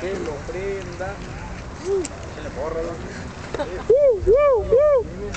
que lo prenda. Se le borra. Uh, uh, uh.